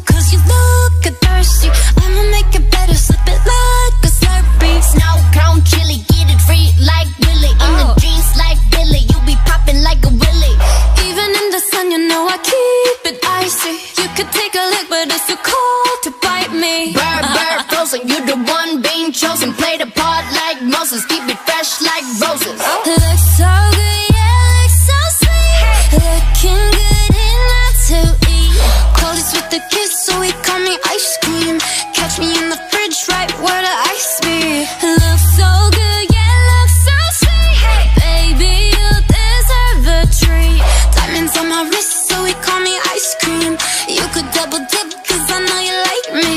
Cause you look thirsty. I'ma make it better, slip it like a slurpee Snow cone get it like Willy. In the oh. jeans like you be popping like a willy. Even in the sun, you know I keep it icy. You could take a but it's too cold to bite me. Bird, bird, frozen, you the one being chosen. Play the part like Moses, keep it fresh like roses. Oh. Ice cream. Catch me in the fridge, right where the ice be. Looks so good, yeah, looks so sweet. Hey. Baby, you deserve a treat. Diamonds on my wrist, so he call me ice cream. You could double dip, cause I know you like me.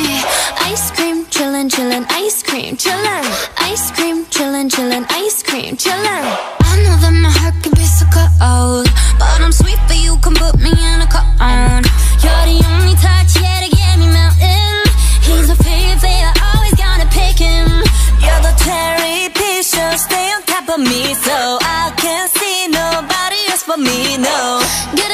Ice cream, chillin', chillin', ice cream, chillin'. Ice cream, chillin', chillin', ice cream, chillin'. I know that my heart can be so cold, but I'm sweet, but you can put me in a cone. But me, no.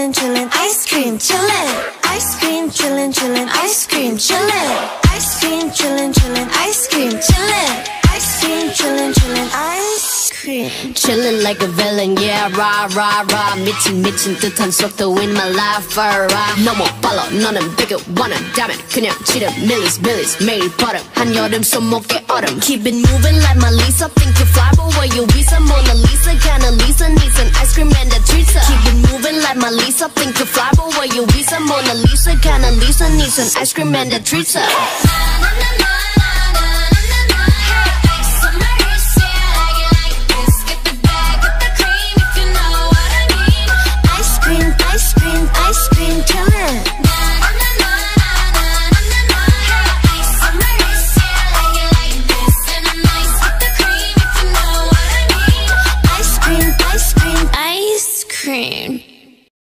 chillin', chillin', ice cream, chillin'. Ice cream, chillin', chillin', ice cream, chillin'. Ice cream, chillin', chillin', ice cream, chillin'. Ice cream, chillin', chillin', ice cream. Chillin' like a villain, yeah, rah, rah, rah. 미친, 미친 듯한 속도 in my life, alright. 너무 빨라, 너는 되게 원한다면 그냥 지름, millies, millies. 매일 버릇, 한여름 손목에 얼음. Keep it moving like my Lisa. Think you fly, but where you visa? Mona Lisa, kinda Lisa, needs an my Lisa. Think you fly, but where you visa? Mona Lisa, kinda Lisa, needs an ice cream and a treat. Na.